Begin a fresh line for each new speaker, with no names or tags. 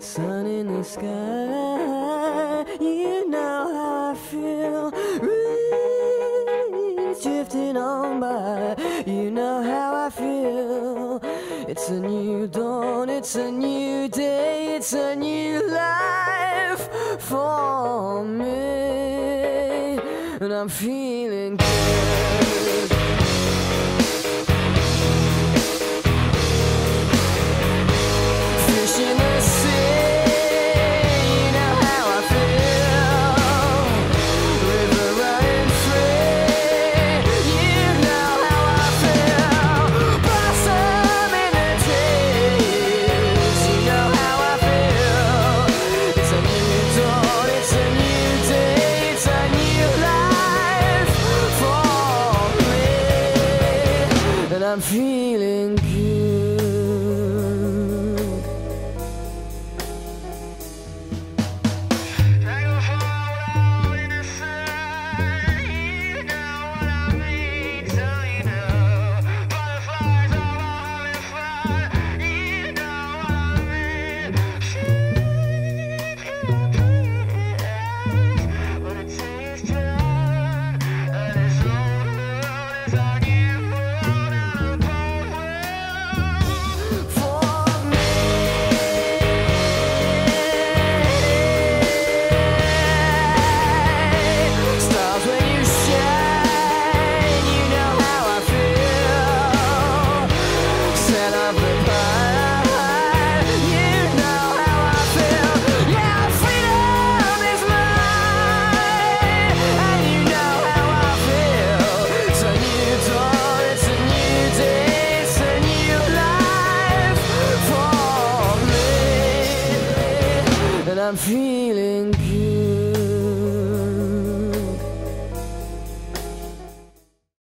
Sun in the sky, you know how I feel. Drifting on by, you know how I feel. It's a new dawn, it's a new day, it's a new life for me. And I'm feeling good. I'm feeling good. في